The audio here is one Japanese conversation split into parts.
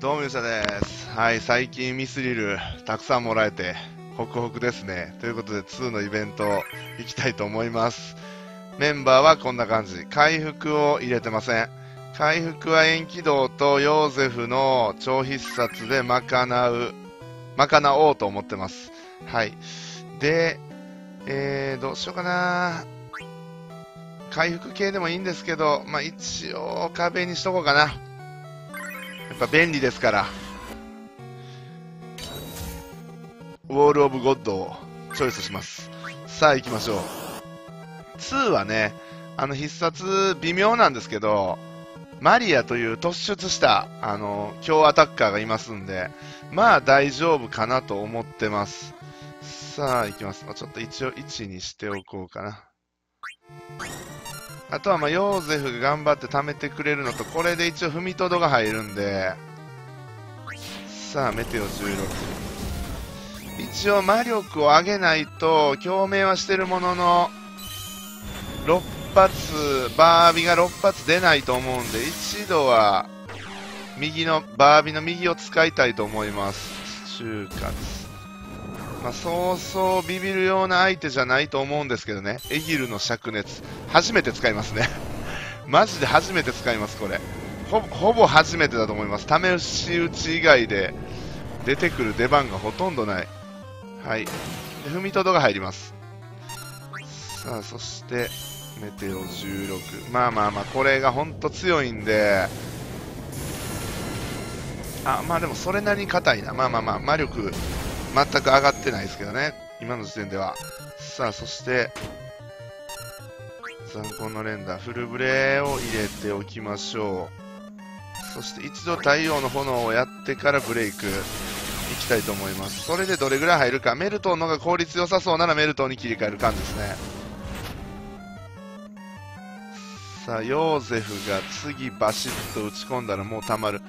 どうも、ゆうしゃです。はい、最近ミスリルたくさんもらえて、ホクホクですね。ということで、2のイベント行きたいと思います。メンバーはこんな感じ。回復を入れてません。回復は延期道とヨーゼフの超必殺で賄う、賄おうと思ってます。はい。で、えー、どうしようかな回復系でもいいんですけど、まあ、一応壁にしとこうかな。やっぱ便利ですから。ウォール・オブ・ゴッドをチョイスします。さあ行きましょう。2はね、あの必殺微妙なんですけど、マリアという突出した、あの、強アタッカーがいますんで、まあ大丈夫かなと思ってます。さあ行きます。ちょっと一応1にしておこうかな。あとはまあヨーゼフが頑張って貯めてくれるのと、これで一応踏みとどが入るんで、さあメテオ16。一応魔力を上げないと、共鳴はしてるものの、6発、バービが6発出ないと思うんで、一度は、右の、バービの右を使いたいと思います。就活。まあ、そうそうビビるような相手じゃないと思うんですけどね。エギルの灼熱。初めて使いますね。マジで初めて使います、これ。ほぼ、ほぼ初めてだと思います。試し打ち以外で出てくる出番がほとんどない。はい。で、踏みとどが入ります。さあ、そして、メテオ16。まあまあまあ、これがほんと強いんで、あ、まあでもそれなりに硬いな。まあまあまあ、魔力全く上がってないですけどね。今の時点では。さあ、そして、残魂の連打、フルブレを入れておきましょう。そして一度太陽の炎をやってからブレイク行きたいと思います。それでどれぐらい入るか。メルトンのが効率良さそうならメルトンに切り替える感じですね。さあ、ヨーゼフが次バシッと打ち込んだらもう溜まるん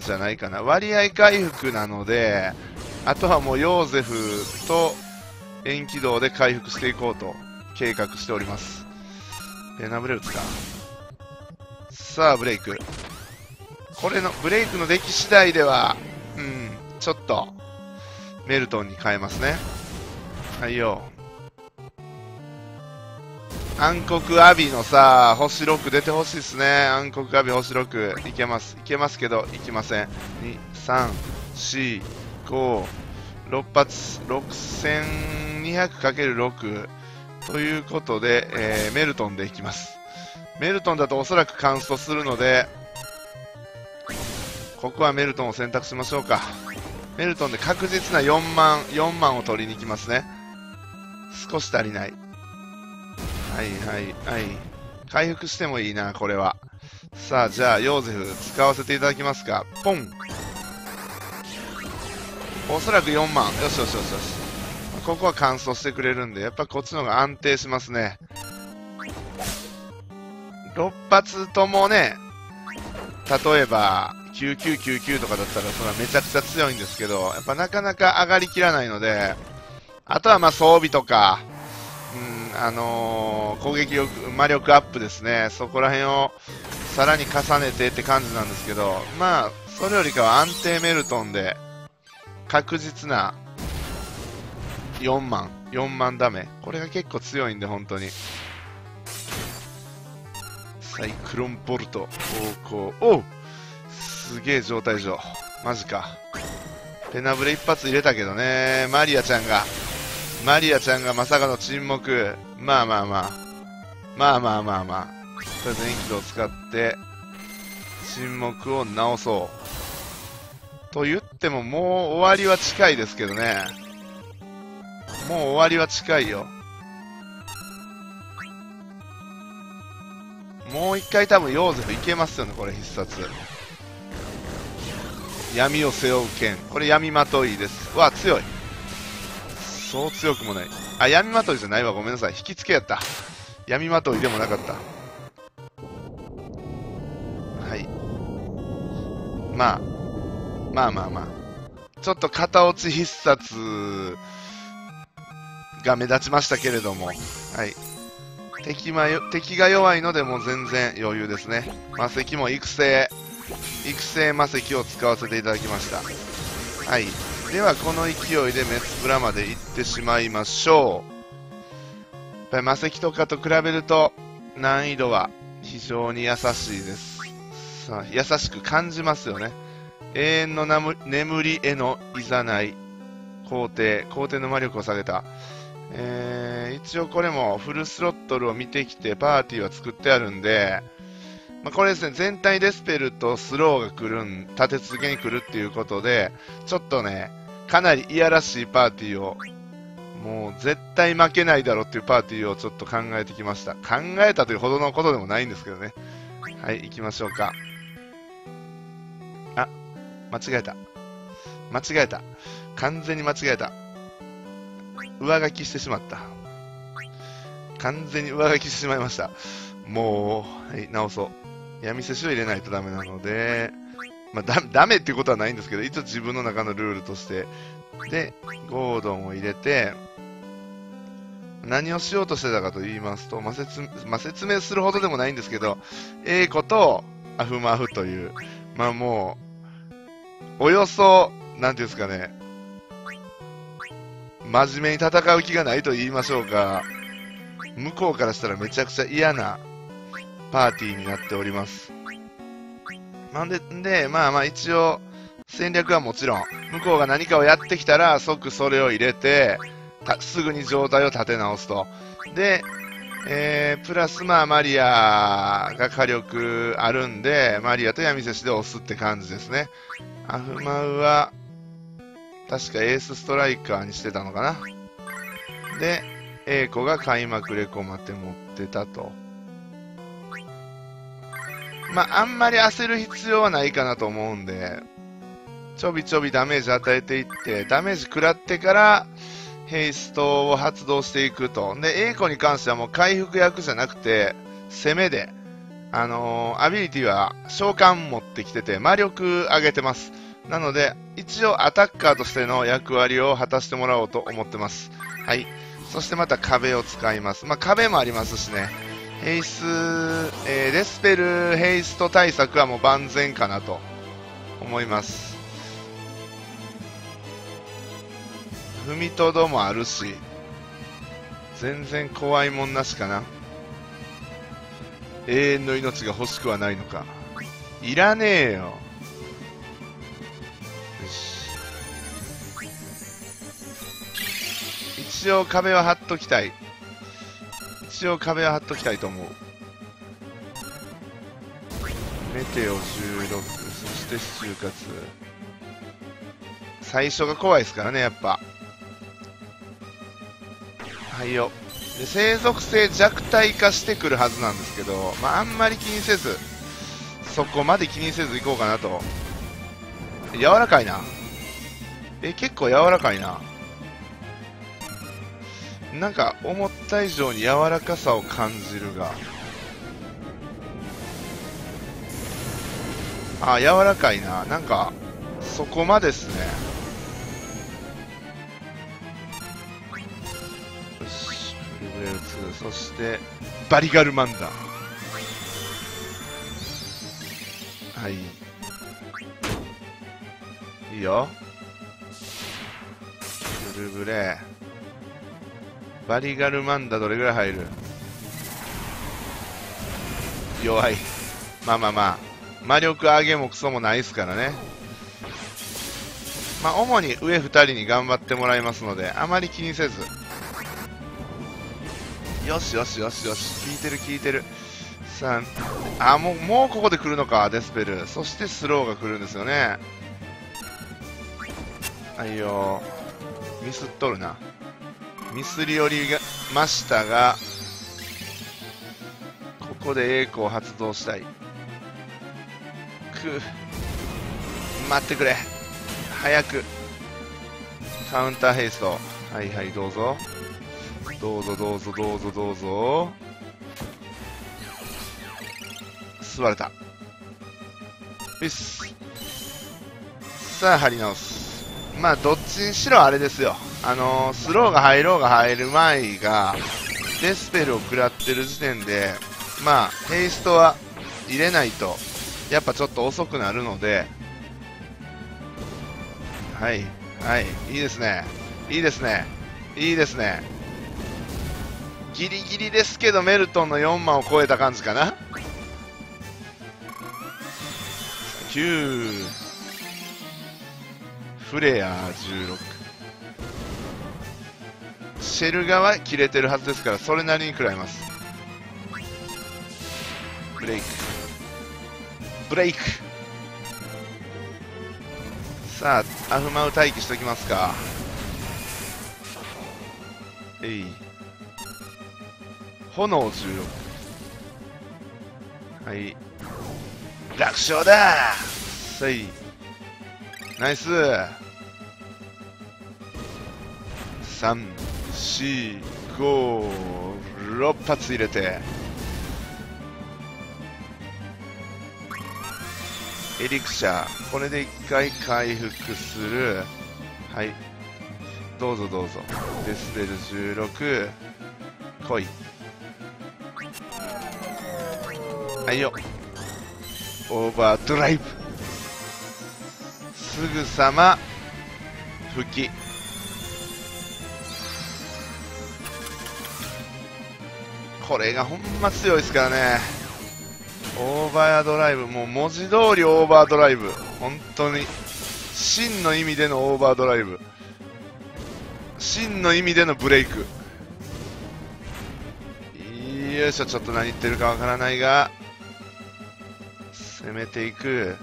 じゃないかな。割合回復なので、あとはもうヨーゼフと遠軌道で回復していこうと計画しております。ペナブレ打つか。さあ、ブレイク。これの、ブレイクの出来次第では、うん、ちょっと、メルトンに変えますね。はいよ。暗黒アビのさ、星6出てほしいですね。暗黒アビ星6。いけます。いけますけど、いきません。2、3、4、5、6発、6200×6 ということで、えー、メルトンでいきます。メルトンだとおそらくカンストするので、ここはメルトンを選択しましょうか。メルトンで確実な4万、4万を取りに行きますね。少し足りない。はいはいはい。回復してもいいな、これは。さあ、じゃあ、ヨーゼフ使わせていただきますか。ポンおそらく4万。よしよしよしよし。ここは乾燥してくれるんで、やっぱこっちの方が安定しますね。6発ともね、例えば、9999とかだったら、それはめちゃくちゃ強いんですけど、やっぱなかなか上がりきらないので、あとはま装備とか、うん、あのー、攻撃力、魔力アップですね。そこら辺をさらに重ねてって感じなんですけど、まあ、それよりかは安定メルトンで、確実な4万、4万ダメ。これが結構強いんで、本当に。サイクロンボルト、方向。おうすげえ状態上。マジか。ペナブレ一発入れたけどね。マリアちゃんが、マリアちゃんがまさかの沈黙。まあまあまあ。まあまあまあまあ。とりあえず遠軌道を使って、沈黙を直そう。と言ってももう終わりは近いですけどね。もう終わりは近いよ。もう一回多分ヨーゼフいけますよね、これ必殺。闇を背負う剣。これ闇まといです。うわ、強い。そう強くもない。あ、闇まといじゃないわ。ごめんなさい。引き付けやった。闇まといでもなかった。はい。まあ。まあまあまあ。ちょっと片落ち必殺が目立ちましたけれども。はい。敵ま敵が弱いのでもう全然余裕ですね。魔石も育成。育成魔石を使わせていただきましたはいではこの勢いでメスプラまで行ってしまいましょうやっぱり魔石とかと比べると難易度は非常に優しいですさあ優しく感じますよね永遠の眠りへのいざない皇帝皇帝の魔力を下げたえー、一応これもフルスロットルを見てきてパーティーは作ってあるんで、まあ、これですね、全体デスペルとスローが来るん、立て続けに来るっていうことで、ちょっとね、かなりいやらしいパーティーを、もう絶対負けないだろうっていうパーティーをちょっと考えてきました。考えたというほどのことでもないんですけどね。はい、行きましょうか。間違えた。間違えた。完全に間違えた。上書きしてしまった。完全に上書きしてしまいました。もう、はい、直そう。闇接種を入れないとダメなので、まあ、だ、ダメってことはないんですけど、一応自分の中のルールとして、で、ゴードンを入れて、何をしようとしてたかと言いますと、まあ、説まあ、説明するほどでもないんですけど、A 子とアフマフという、まあもう、およそ、なんていうんですかね、真面目に戦う気がないと言いましょうか、向こうからしたらめちゃくちゃ嫌なパーティーになっております。なんで、で、まあまあ一応、戦略はもちろん、向こうが何かをやってきたら即それを入れて、すぐに状態を立て直すと。で、えー、プラスまあマリアが火力あるんで、マリアと闇セシで押すって感じですね。アフマウは、確かエースストライカーにしてたのかな。で、A 子が開幕レコマテ持ってたと。まあ、あんまり焦る必要はないかなと思うんで、ちょびちょびダメージ与えていって、ダメージ食らってから、ヘイストを発動していくと。で、A 子に関してはもう回復役じゃなくて、攻めで、あのー、アビリティは召喚持ってきてて、魔力上げてます。なので、一応アタッカーとしての役割を果たしてもらおうと思ってます。はい。そしてまた壁を使います。まあ、壁もありますしね。ヘイス、えー、デスペルヘイスト対策はもう万全かなと思います。踏みとどもあるし、全然怖いもんなしかな。永遠の命が欲しくはないのか。いらねえよよし。一応壁は張っときたい。一応壁は張っときたいと思う。メテオ16、そして就活。最初が怖いですからね、やっぱ。はいよ。で、生属性弱体化してくるはずなんですけど、まあ、あんまり気にせず、そこまで気にせずいこうかなと。柔らかいな。え、結構柔らかいな。なんか思った以上に柔らかさを感じるがあ柔らかいななんかそこまでですねレル2そしてバリガルマンダはいいいよブルブレバリガルマンダどれぐらい入る？弱い。まあまあまあ。魔力上げもクソもないですからね。まあ主に上2人に頑張ってもらいますので、あまり気にせず。よしよしよしよし。効いてる効いてる。さあ、もう、もうここで来るのか、デスペル。そしてスローが来るんですよね。はいよ。ミスっとるな。ミスり寄りましたが、ここで栄光を発動したい。く待ってくれ。早く。カウンターヘイスト。はいはい、どうぞ。どうぞどうぞどうぞどうぞ。座れた。よし。さあ、張り直す。まあ、どっちにしろあれですよ。あのー、スローが入ろうが入る前が、デスペルを食らってる時点で、まあ、ヘイストは入れないとやっぱちょっと遅くなるので、はい、はい、いいですね。いいですね。いいですね。ギリギリですけど、メルトンの4万を超えた感じかな。9、フレア16。シェル側は切れてるはずですから、それなりに食らいます。ブレイク。ブレイクさあ、アフマウ待機しときますか。えい。炎16。はい。楽勝ださい。ナイス !3、4、5、6発入れて。エリクシャー。これで1回回復する。はい。どうぞどうぞ。デスベル16。来い。よ。オーバードライブ。すぐさま、復帰。これがほんま強いですからね。オーバードライブ、もう文字通りオーバードライブ。本当に。真の意味でのオーバードライブ。真の意味でのブレイク。よいしょ、ちょっと何言ってるかわからないが、攻めていく。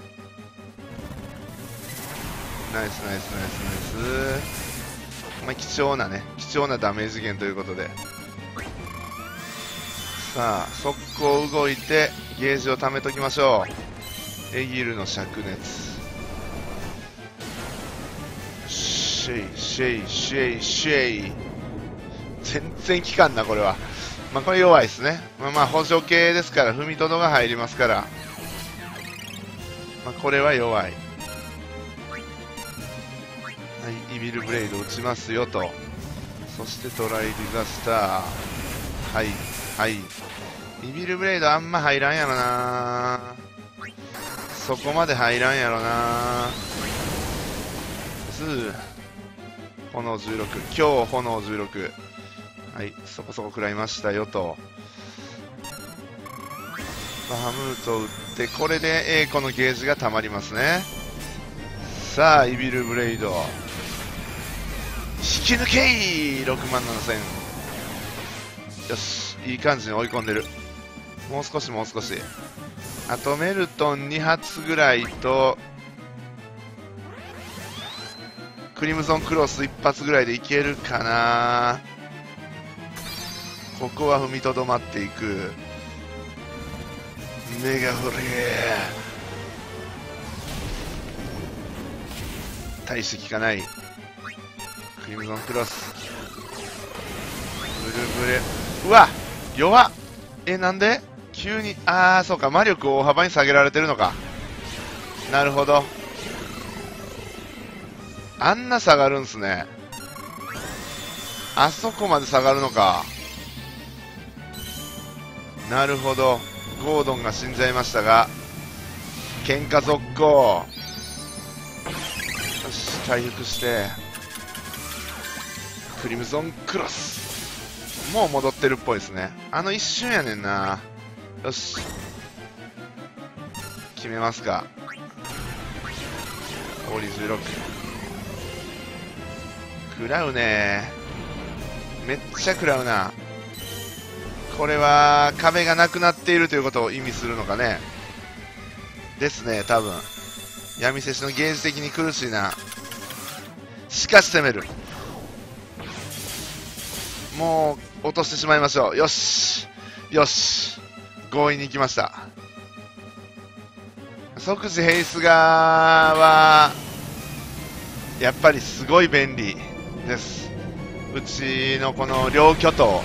ナイスナイスナイスナイス。まあ、貴重なね、貴重なダメージ源ということで。さあ、速攻動いて、ゲージを貯めときましょう。エギルの灼熱。シェイ、シェイ、シェイ、シェイ。全然効かんな、これは。まあ、これ弱いですね。まあ、まあ、補助系ですから、踏みとどが入りますから。まあ、これは弱い。はい、イビルブレイド打ちますよと。そしてトライディザスター。はい、はい。イビルブレイドあんま入らんやろなそこまで入らんやろな2炎16今日炎16はいそこそこ食らいましたよとバハムート打ってこれで A コのゲージがたまりますね。さあイビルブレイド。引き抜けい6万7000よしいい感じに追い込んでる。もう少しもう少し。あとメルトン2発ぐらいとクリムゾンクロス1発ぐらいでいけるかな。ここは踏みとどまっていく。メガフレー大して効かないクリムゾンクロスブルブレうわ弱っえなんで？急に、ああ、そうか、魔力を大幅に下げられてるのか。なるほど。あんな下がるんすね。あそこまで下がるのか。なるほど。ゴードンが死んじゃいましたが、喧嘩続行。よし、回復して、クリムゾンクロス。もう戻ってるっぽいですね。あの一瞬やねんな。よし決めますか氷16食らうねめっちゃ食らうなこれは壁がなくなっているということを意味するのかね。ですね多分。闇瀬氏のゲージ的に苦しいな。しかし攻める。もう落としてしまいましょう。よし。よし。強引に行きました。即時ヘイスガーはやっぱりすごい便利です。うちのこの両巨頭。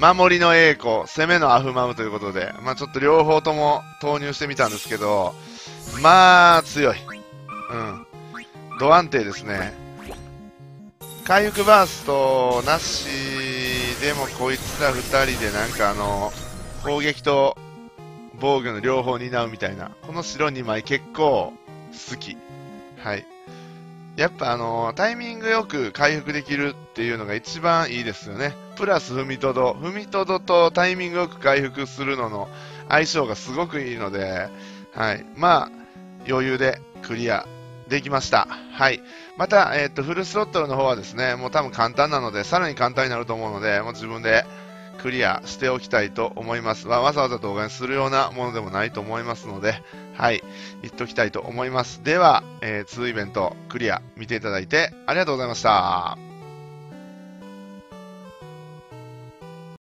守りの栄光攻めのアフマムということで、まあ、ちょっと両方とも投入してみたんですけどまあ強いうんド安定ですね回復バーストなしでもこいつら2人でなんかあの攻撃と防御の両方担うみたいな。この白2枚結構好き。はい。やっぱあの、タイミングよく回復できるっていうのが一番いいですよね。プラス踏みとど。踏みとどとタイミングよく回復するのの相性がすごくいいので、はい。まあ、余裕でクリアできました。はい。また、えっ、と、フルスロットルの方はですね、もう多分簡単なので、さらに簡単になると思うので、もう自分でクリアしておきたいと思います。わざわざ動画にするようなものでもないと思いますので、はい。言っときたいと思います。では、えー、2イベントクリア見ていただいてありがとうございました。